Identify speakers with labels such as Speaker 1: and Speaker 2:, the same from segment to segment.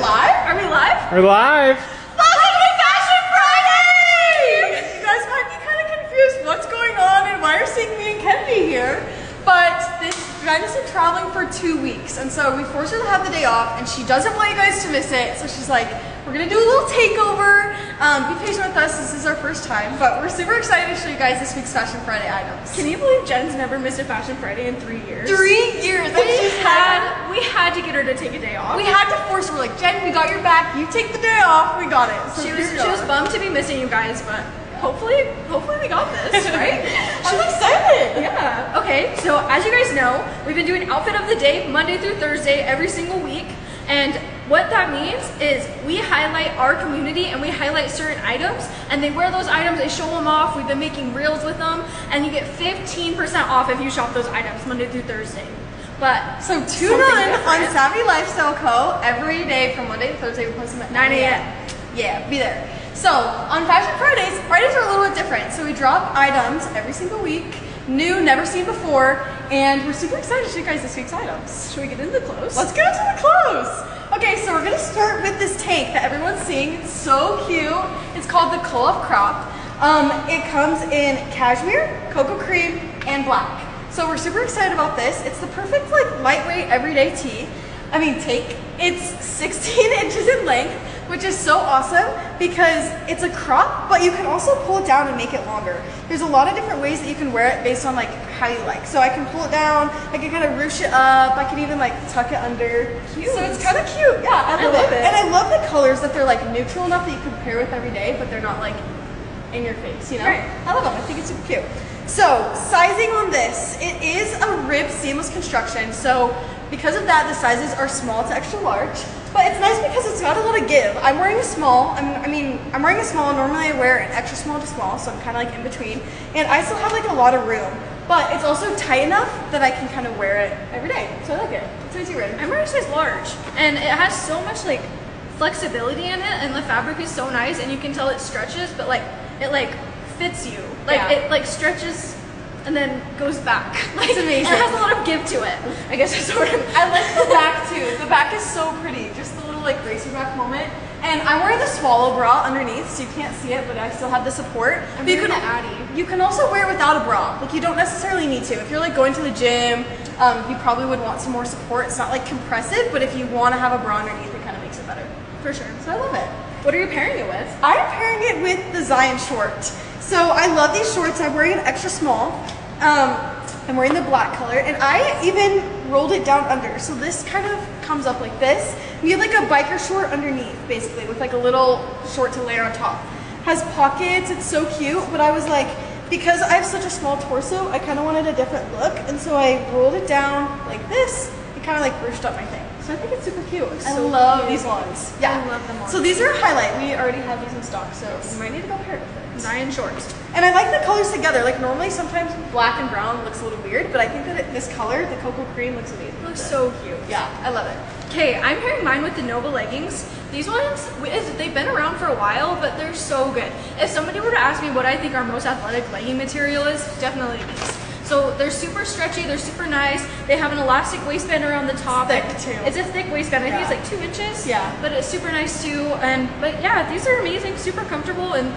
Speaker 1: live?
Speaker 2: Are we live?
Speaker 3: We're live.
Speaker 1: Welcome to Fashion Friday! You guys might be kind of confused what's going on and why you're seeing me and Kenby here. But this Gina's been traveling for two weeks, and so we forced her to have the day off, and she doesn't want you guys to miss it. So she's like, we're gonna do a little takeover. Um, be patient with us. This is our first time, but we're super excited to show you guys this week's Fashion Friday items.
Speaker 2: Can you believe Jen's never missed a Fashion Friday in three years?
Speaker 1: Three years.
Speaker 2: We
Speaker 1: she's
Speaker 2: had we had to get her to take a day off.
Speaker 1: We had to force her. We're like, Jen, we got your back. You take the day off. We got it. So
Speaker 2: she was she was bummed to be missing you guys, but hopefully hopefully we got this right.
Speaker 1: I'm excited.
Speaker 2: Yeah. Okay. So as you guys know, we've been doing outfit of the day Monday through Thursday every single week, and what that means is we highlight our community and we highlight certain items, and they wear those items. They show them off. We've been making reels with them, and you get 15% off if you shop those items Monday through Thursday. But
Speaker 1: So tune in on. Savvi Lifestyle Co. every day from Monday to Thursday. We post them at
Speaker 2: 9 a.m.
Speaker 1: Yeah, be there. So on Fashion Fridays, Fridays are a little bit different. So we drop items every single week, new, never seen before, and we're super excited to show you guys this week's items.
Speaker 2: should we get into the clothes?
Speaker 1: Let's get into the clothes. Okay, so we're gonna start with this tank that everyone's seeing. It's so cute. It's called the Kolob Crop. Um, it comes in cashmere, cocoa cream, and black. So we're super excited about this. It's the perfect like lightweight everyday tee. I mean take. It's 16 inches in length, which is so awesome because it's a crop, but you can also pull it down and make it longer. There's a lot of different ways that you can wear it based on like how you like. So I can pull it down, I can kind of ruche it up, I can even like tuck it under.
Speaker 2: Cute.
Speaker 1: So it's kind of cute. Yeah, I
Speaker 2: I
Speaker 1: love,
Speaker 2: love
Speaker 1: it.
Speaker 2: it.
Speaker 1: And I love the colors that they're like neutral enough that you can pair with every day, but they're not like in your face, you know?
Speaker 2: Right.
Speaker 1: I love them. I think it's super cute. So, sizing on this, it is a rib seamless construction. So, because of that, the sizes are small to extra large. But it's nice because it's got a lot of give. I'm wearing a small. I'm, I mean, I'm wearing a small. Normally, I wear an extra small to small, so I'm kind of like in between. And I still have like a lot of room. But it's also tight enough that I can kind of wear it every day. So I like it. It's easy rib.
Speaker 2: I'm wearing a size large, and it has so much like flexibility in it, and the fabric is so nice, and you can tell it stretches, but like it like fits you, like
Speaker 1: Yeah.
Speaker 2: it like stretches and then goes back. Like,
Speaker 1: It's amazing.
Speaker 2: It has a lot of give to it. I guess that's sort I'm.
Speaker 1: I like the back too. The back is so pretty. Just the little like racer back moment. And I'm wearing the swallow bra underneath, so you can't see it, but I still have the support.
Speaker 2: I'm
Speaker 1: But you can
Speaker 2: Addy.
Speaker 1: You can also wear it without a bra. Like you don't necessarily need to. If you're like going to the gym, um, you probably would want some more support. It's not like compressive, but if you want to have a bra underneath, it kind of makes it better.
Speaker 2: For sure.
Speaker 1: So I love it.
Speaker 2: What are you pairing it with?
Speaker 1: I'm pairing it with the Zion short. So I love these shorts. I'm wearing an extra small. Um, I'm wearing the black color, and I even rolled it down under. So this kind of comes up like this. You have like a biker short underneath, basically, with like a little short to layer on top. Has pockets. It's so cute. But I was like, because I have such a small torso, I kind of wanted a different look, and so I rolled it down like this. It kind of like ruched up my thing. So I think it's super cute. I
Speaker 2: so
Speaker 1: love
Speaker 2: cute.
Speaker 1: these ones. Yeah,
Speaker 2: I love them all.
Speaker 1: So these are a highlight. We already have these in stock, so we might need to go pair it with it.
Speaker 2: Zion shorts.
Speaker 1: And I like the colors together. Like normally, sometimes black and brown looks a little weird, but I think that it, this color, the cocoa cream, looks amazing.
Speaker 2: Looks so cute.
Speaker 1: Yeah, I love it.
Speaker 2: Okay, I'm pairing mine with the Nova leggings. These ones, they've been around for a while, but they're so good. If somebody were to ask me what I think our most athletic legging material is, definitely these. So they're super stretchy, they're super nice. They have an elastic waistband around the top.
Speaker 1: thick, too.
Speaker 2: It's a thick waistband. I think it's like two inches.
Speaker 1: Yeah.
Speaker 2: But it's super nice too. And but yeah, these are amazing, super comfortable, and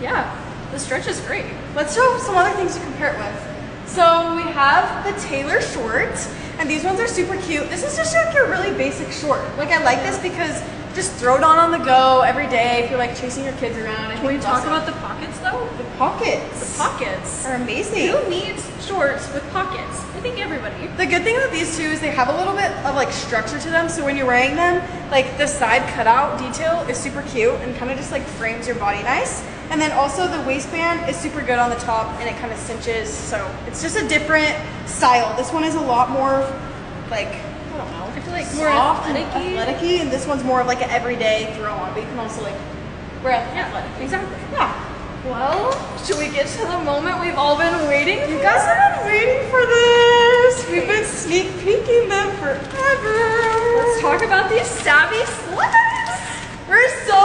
Speaker 2: yeah, the stretch is great.
Speaker 1: Let's show some other things to compare it with. So we have the Taylor short, and these ones are super cute. This is just like a really basic short. Like I like this because just throw it on on the go every day if you're like chasing your kids around. I
Speaker 2: Can we talk about the pockets though?
Speaker 1: the pockets?
Speaker 2: The pockets.
Speaker 1: are amazing.
Speaker 2: Who needs shorts with pockets? I think everybody.
Speaker 1: The good thing about these two is they have a little bit of like structure to them. So when you're wearing them, like the side cutout detail is super cute and kind of just like frames your body nice. And then also the waistband is super good on the top and it kind of cinches. So it's just a different style. This one is a lot more like, I don't know.
Speaker 2: I feel like more
Speaker 1: soft and
Speaker 2: athletic-y.
Speaker 1: and this one's more of like an everyday throw on, but you can also like wear
Speaker 2: Yeah,
Speaker 1: athletic.
Speaker 2: exactly.
Speaker 1: Yeah.
Speaker 2: Well, should we get to the moment we've all been waiting for?
Speaker 1: You guys have been waiting for this. We've been sneak peeking them forever.
Speaker 2: Let's talk about these Savvi slides.
Speaker 1: We're so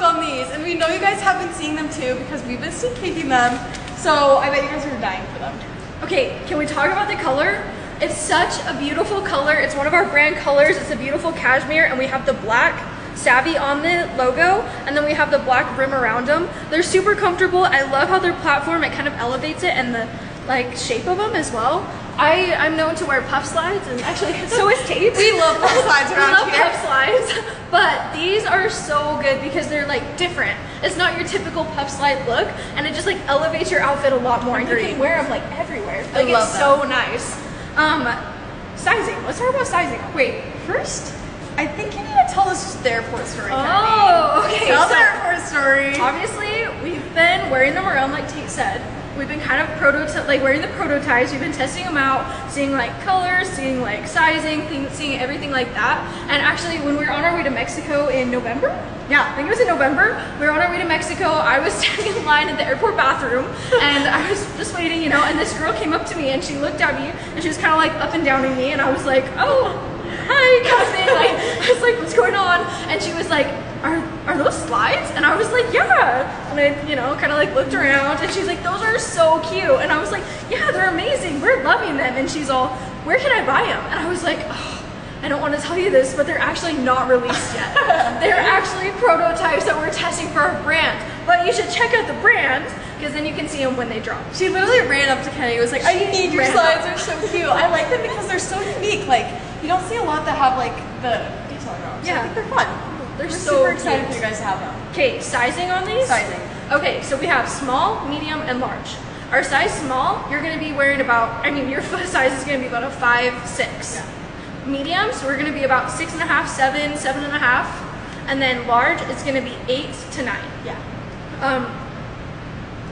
Speaker 1: stoked on these, and we know you guys have been seeing them too because we've been sneak peeking them. So I bet you guys are dying for them.
Speaker 2: Okay, can we talk about the color? It's such a beautiful color. It's one of our brand colors. It's a beautiful cashmere, and we have the black Savvi on the logo, and then we have the black rim around them. They're super comfortable. I love how their platform, it kind of elevates it, and the like shape of them as well. I, I'm known to wear puff slides, and actually, so is Tate.
Speaker 1: We love puff slides
Speaker 2: we
Speaker 1: around
Speaker 2: love
Speaker 1: here.
Speaker 2: puff slides, but these are so good because they're like different. It's not your typical puff slide look, and it just like elevates your outfit a lot more. And you can wear them like everywhere. Like
Speaker 1: love
Speaker 2: it's so nice. Um, sizing. Let's talk about sizing.
Speaker 1: Wait, first, I think you need to tell us the airport story.
Speaker 2: Oh, okay.
Speaker 1: Tell the
Speaker 2: so-
Speaker 1: airport story.
Speaker 2: Obviously, we've been wearing them around like Tate said. We've been kind of prototype, like wearing the prototypes. We've been testing them out, seeing like colors, seeing like sizing, seeing everything like that. And actually, when we were on our way to Mexico in November, yeah, I think it was in November. We were on our way to Mexico. I was standing in line at the airport bathroom, and I was just waiting, you know. And this girl came up to me, and she looked at me, and she was kind of like up and downing me, and I was like, oh, hi, kind of thing. Like, I was like, what's going on? And she was like, are, are those slides? And I was like, yeah. And I, you know, kind of like looked around and she's like, those are so cute. And I was like, yeah, they're amazing. We're loving them. And she's all, where can I buy them? And I was like, oh, I don't want to tell you this, but they're actually not released yet. they're actually prototypes that we're testing for our brand. But you should check out the brand because then you can see them when they drop.
Speaker 1: She literally ran up to Kenny and was like, I need your slides, they're so cute. I like them because they're so unique. Like, you don't see a lot that have like the detail on them. So I
Speaker 2: Yeah.
Speaker 1: think they're fun.
Speaker 2: They're
Speaker 1: We're
Speaker 2: so
Speaker 1: super excited
Speaker 2: cute.
Speaker 1: for you guys to have them.
Speaker 2: Okay, sizing on these?
Speaker 1: Sizing.
Speaker 2: Okay, so we have small, medium, and large. Our size small, you're gonna be wearing about, I mean, your foot size is gonna be about a five, six. Medium, so we're gonna be about six and a half, seven, seven and a half. And then large, it's gonna be eight to nine.
Speaker 1: Yeah.
Speaker 2: Um,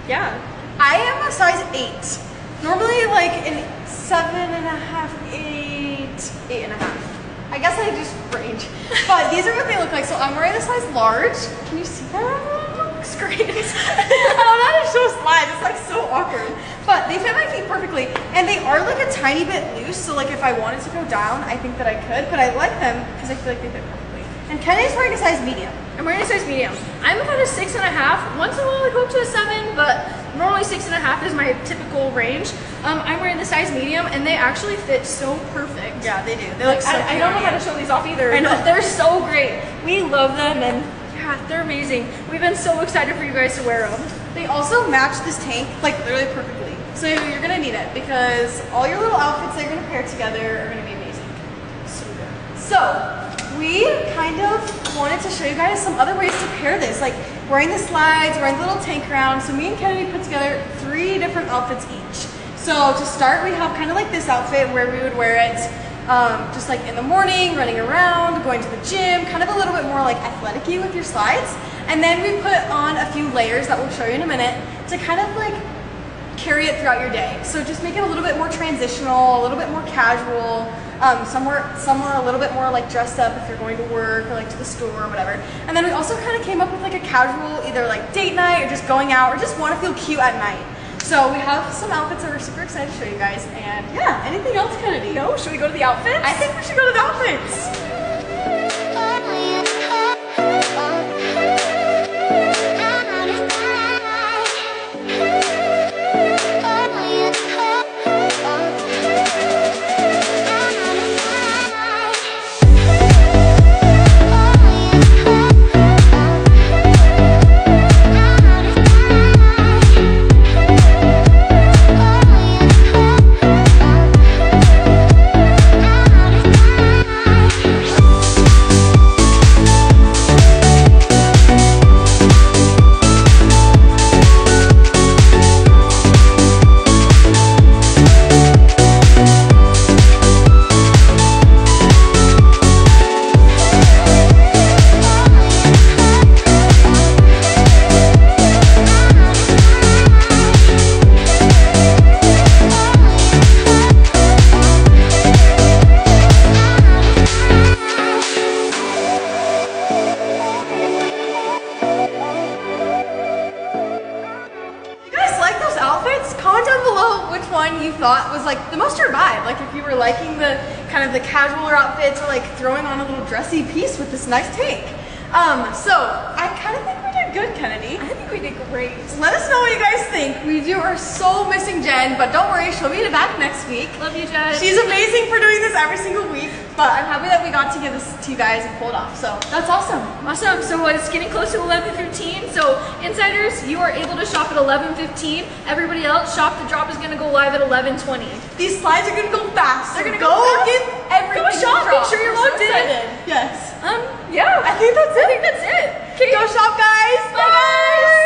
Speaker 2: yeah.
Speaker 1: I am a size eight. Normally like an seven and a half, eight, eight and a half. I guess I just range. But these are what they look like. So I'm wearing a size large. Can you see that? Looks great. I don't know how to show slides. It's like so awkward. But they fit my feet perfectly. And they are like a tiny bit loose. So like if I wanted to go down, I think that I could. But I like them because I feel like they fit perfectly. And Kenny's wearing a size medium.
Speaker 2: I'm wearing a size medium. I'm about a six and a half. Once in a while I go up to a seven, but normally six and a half is my typical range. Um, I'm wearing the size medium, and they actually fit so perfect.
Speaker 1: Yeah, they do. They look so
Speaker 2: I, I don't know how to show these off either.
Speaker 1: I know.
Speaker 2: they're so great. We love them, and yeah, they're amazing. We've been so excited for you guys to wear them.
Speaker 1: They also match this tank like literally perfectly. So you're gonna need it because all your little outfits that you're gonna pair together are gonna be amazing.
Speaker 2: So good.
Speaker 1: So we kind of wanted to show you guys some other ways to pair this, like wearing the slides, wearing the little tank round. So me and Kennedy put together three different outfits each. So to start, we have kind of like this outfit where we would wear it um, just like in the morning, running around, going to the gym, kind of a little bit more like athletic-y with your slides. And then we put on a few layers that we'll show you in a minute to kind of like carry it throughout your day. So just make it a little bit more transitional, a little bit more casual, um, somewhere somewhere a little bit more like dressed up if you're going to work or like to the store or whatever. And then we also kind of came up with like a casual either like date night or just going out or just want to feel cute at night. So we have some outfits that we're super excited to show you guys. And yeah, anything else, Kennedy?
Speaker 2: No, should we go to the outfits?
Speaker 1: I think we should go to the outfits. Casualer outfits or like throwing on a little dressy piece with this nice tank. Um, so I kind of think we did good, Kennedy.
Speaker 2: I think we did great.
Speaker 1: Let us know what you guys think. We do are so missing Jen, but don't worry, she'll be back next week.
Speaker 2: Love you, Jen.
Speaker 1: She's amazing for doing this every single week, but I'm happy that we got to give this to you guys and pull it off. So that's awesome.
Speaker 2: Awesome. So it's getting close to 11:15. So insiders, you are able to shop at 11:15. Everybody else, shop the drop is going to go live at 11:20.
Speaker 1: These slides are gonna go fast.
Speaker 2: They're gonna
Speaker 1: go,
Speaker 2: go fast.
Speaker 1: everything.
Speaker 2: Go shop. Make sure you're
Speaker 1: so
Speaker 2: logged in.
Speaker 1: Yes.
Speaker 2: Um, yeah.
Speaker 1: I think that's it.
Speaker 2: I think that's it. Okay.
Speaker 1: Go shop, guys. Bye. Bye. guys.